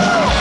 Woo!